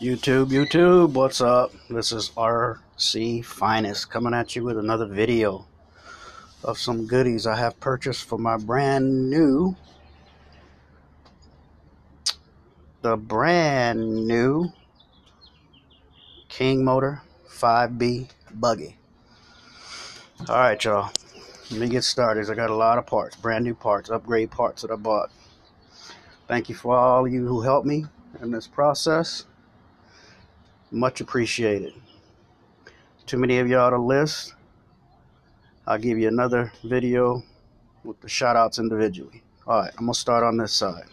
YouTube, YouTube, what's up? This is RC Finest coming at you with another video of some goodies I have purchased for my brand new, the brand new King Motor 5B buggy. All right, y'all, let me get started. I got a lot of parts, brand new parts, upgrade parts that I bought. Thank you for all you who helped me in this process. Much appreciated. Too many of y'all to list. I'll give you another video with the shout outs individually. All right, I'm going to start on this side.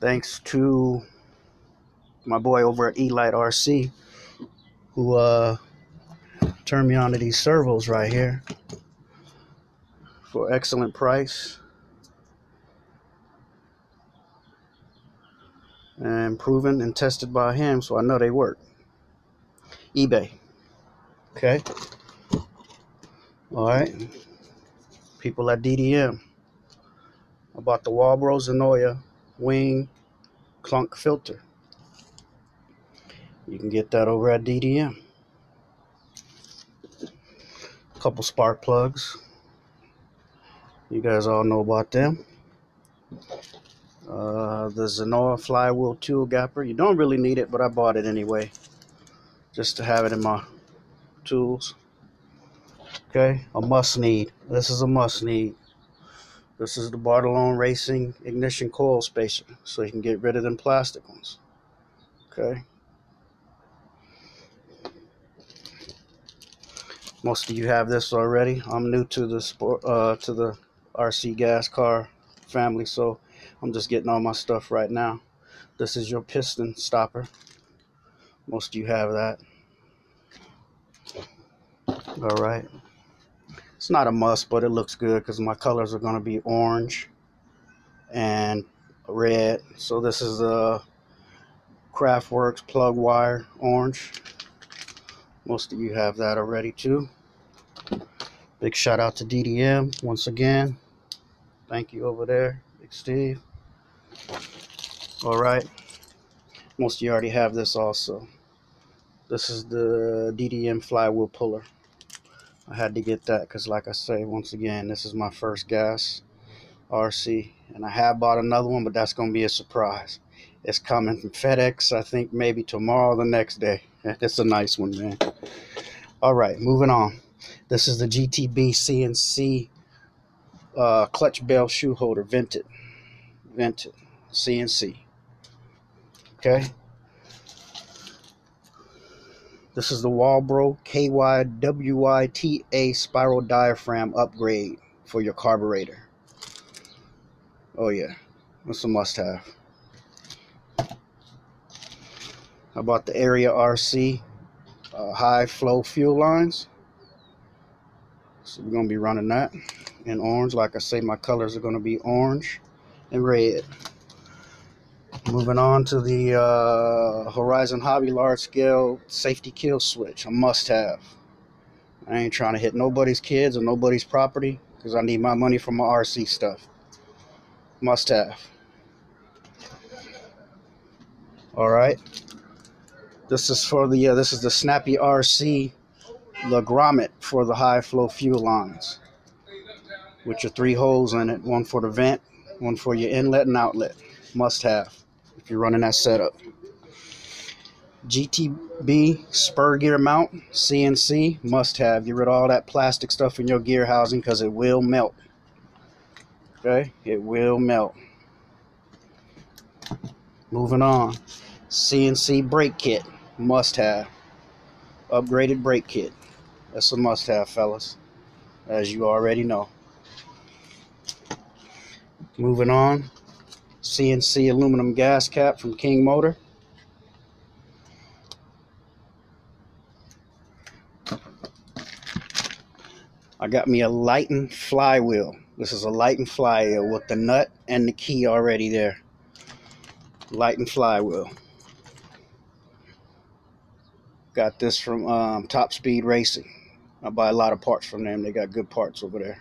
Thanks to my boy over at Elite RC who uh, turned me on to these servos right here for excellent price. And proven and tested by him, so I know they work. eBay. Okay. All right. People at DDM. I bought the Walbro Zenoah wing clunk filter. You can get that over at DDM. A couple spark plugs. You guys all know about them. Uh, the Zenoah flywheel tool gapper. You don't really need it, but I bought it anyway. Just to have it in my tools. Okay, a must need. This is a must need. This is the Bartolone Racing ignition coil spacer, so you can get rid of them plastic ones. Okay. Most of you have this already. I'm new to the sport, uh, to the RC gas car family, so I'm just getting all my stuff right now. This is your piston stopper. Most of you have that. All right. It's not a must, but it looks good because my colors are going to be orange and red. So this is a Craftworks plug wire orange. Most of you have that already too. Big shout out to DDM once again. Thank you over there, Big Steve. All right. Most of you already have this also. This is the DDM flywheel puller. I had to get that because like I say, once again, this is my first gas RC. And I have bought another one, but that's going to be a surprise. It's coming from FedEx, I think maybe tomorrow or the next day. It's a nice one, man. All right, moving on. This is the GTB CNC uh, clutch bell shoe holder, vented. Vented. CNC. Okay. This is the Walbro KYWYTA spiral diaphragm upgrade for your carburetor. Oh yeah, that's a must-have. I bought the Area RC uh, high flow fuel lines. So we're gonna be running that in orange. Like I say, my colors are gonna be orange and red. Moving on to the uh, Horizon Hobby large scale safety kill switch, a must have. I ain't trying to hit nobody's kids or nobody's property because I need my money for my RC stuff. Must have. All right. This is for the uh, this is the Snappy RC the grommet for the high flow fuel lines, which are three holes in it, one for the vent, one for your inlet and outlet. Must have if you're running that setup. GTB spur gear mount, CNC, must have. Get rid of all that plastic stuff in your gear housing because it will melt. Okay, it will melt. Moving on. CNC brake kit, must have. Upgraded brake kit. That's a must have, fellas, as you already know. Moving on. CNC aluminum gas cap from King Motor. I got me a Lighten flywheel. This is a Lighten flywheel with the nut and the key already there. Lighten flywheel. Got this from um, Top Speed Racing. I buy a lot of parts from them. They got good parts over there.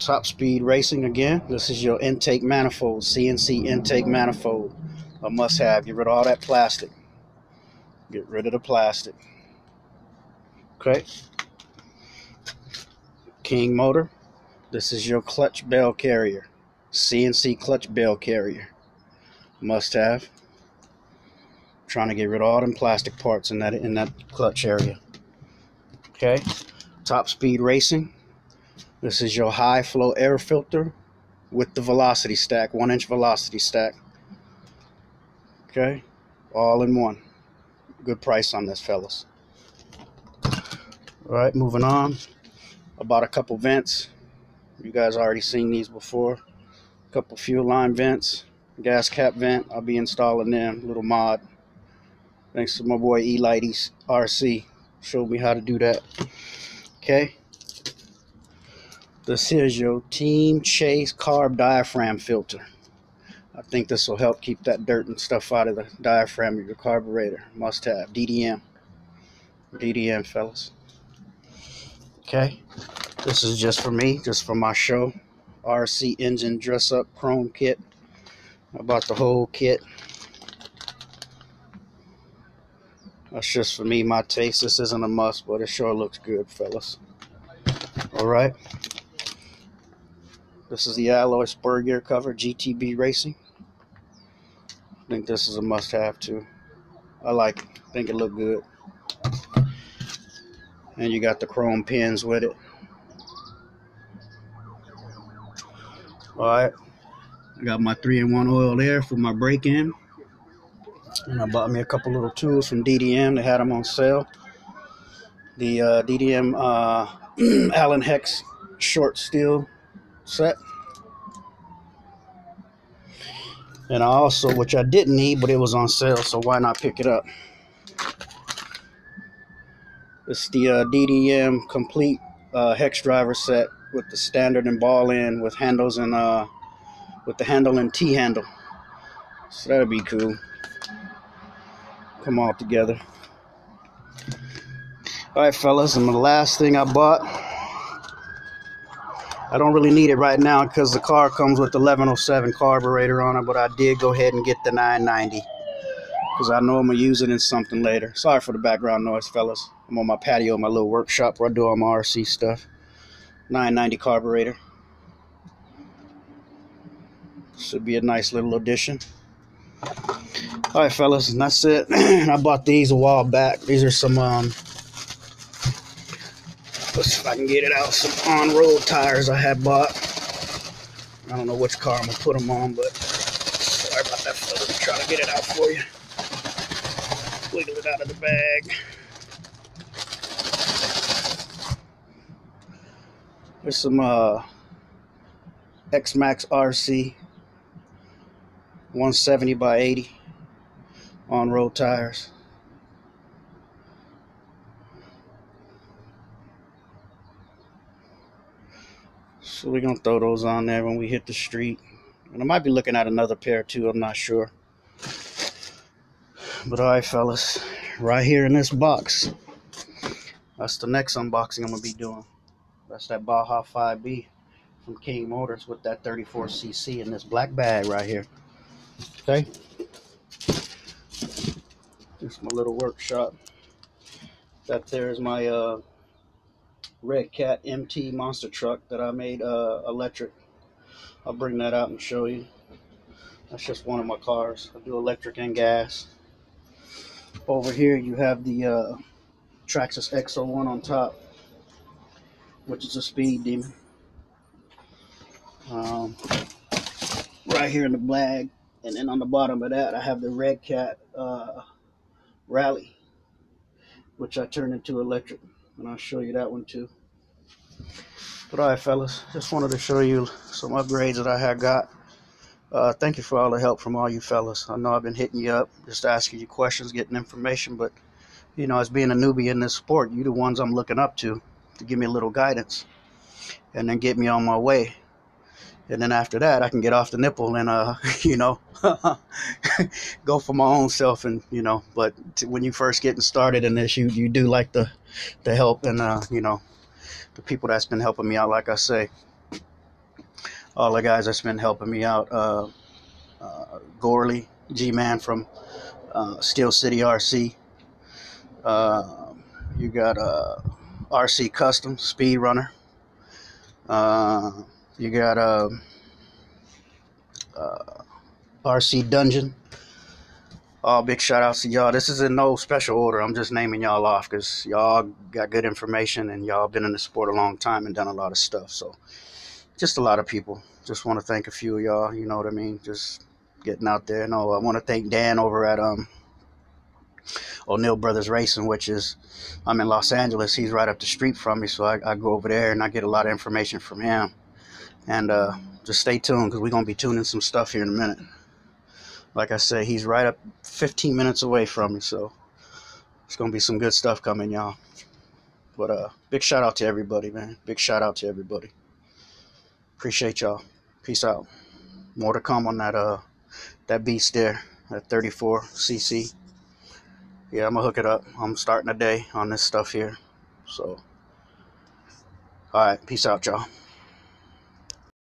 Top Speed Racing again. This is your intake manifold, CNC intake manifold. A must have. Get rid of all that plastic. Get rid of the plastic. Okay. King motor. This is your clutch bell carrier. CNC clutch bell carrier. Must have. Trying to get rid of all them plastic parts in that in that clutch area. Okay. Top Speed Racing. This is your high flow air filter with the velocity stack, one inch velocity stack. Okay, all in one. Good price on this, fellas. All right, moving on. About a couple vents. You guys already seen these before. A couple fuel line vents, gas cap vent. I'll be installing them. Little mod. Thanks to my boy Elites RC. Showed me how to do that. Okay. This is your Team Chase carb diaphragm filter. I think this will help keep that dirt and stuff out of the diaphragm of your carburetor. Must have. DDM. DDM, fellas. Okay. This is just for me, just for my show. RC engine dress up chrome kit. I bought the whole kit. That's just for me, my taste. This isn't a must, but it sure looks good, fellas. All right. This is the alloy spur gear cover, GTB Racing. I think this is a must-have too. I like it. I think it look good. And you got the chrome pins with it. Alright. I got my 3-in-1 oil there for my break-in. And I bought me a couple little tools from DDM. They had them on sale. The uh, DDM uh, Allen Hex short steel set. And I also, which I didn't need, but it was on sale, so why not pick it up? It's the uh, DDM complete uh, hex driver set with the standard and ball in with handles and uh, with the handle and T handle. So that'd be cool. Come all together. All right, fellas, and the last thing I bought I don't really need it right now because the car comes with the 1107 carburetor on it, but I did go ahead and get the 990 because I know I'm going to use it in something later. Sorry for the background noise, fellas. I'm on my patio, my little workshop where I do all my RC stuff. 990 carburetor. Should be a nice little addition. All right, fellas, and that's it. I bought these a while back. These are some um, See if I can get it out. Some on-road tires I had bought. I don't know which car I'm gonna put them on, but sorry about that, fellas. I'm to get it out for you. Wiggle it out of the bag. There's some uh, X-Max RC 170 by 80 on-road tires. So we're gonna throw those on there when we hit the street. And I might be looking at another pair too, I'm not sure. But alright fellas, right here in this box. That's the next unboxing I'm gonna be doing. That's that Baja 5B from King Motors with that 34cc in this black bag right here. Okay. Just my little workshop. That there is my uh Redcat MT monster truck that I made uh, electric. I'll bring that out and show you. That's just one of my cars. I do electric and gas. Over here you have the uh, Traxxas X01 on top, which is a speed demon. Um, right here in the bag, and then on the bottom of that I have the Redcat uh, Rally, which I turned into electric and I'll show you that one too. But alright fellas, just wanted to show you some upgrades that I have got. Uh, thank you for all the help from all you fellas. I know I've been hitting you up, just asking you questions, getting information, but you know, as being a newbie in this sport, you the ones I'm looking up to to give me a little guidance and then get me on my way. And then after that, I can get off the nipple and, uh, you know, go for my own self. And, you know, but when you first getting started in this, you, you do like the, the help and, uh, you know, the people that's been helping me out, like I say. all the guys that's been helping me out. Uh, uh, Gorley, G Man from uh, Steel City RC. Uh, you got uh, RC Custom Speed Runner. You got uh, uh, RC Dungeon. All big shout outs to y'all. This is in no special order. I'm just naming y'all off because y'all got good information and y'all been in the sport a long time and done a lot of stuff. So, just a lot of people. Just want to thank a few of y'all. You know what I mean? Just getting out there. No, I want to thank Dan over at um O'Neill Brothers Racing, which is I'm in Los Angeles. He's right up the street from me, so I, I go over there and I get a lot of information from him. And uh, just stay tuned because we're gonna be tuning some stuff here in a minute. Like I said, he's right up 15 minutes away from me, so it's gonna be some good stuff coming, y'all. But uh, big shout out to everybody, man. Big shout out to everybody. Appreciate y'all. Peace out. More to come on that uh that beast there, that 34 cc. Yeah, I'm gonna hook it up. I'm starting a day on this stuff here. So, all right, peace out, y'all.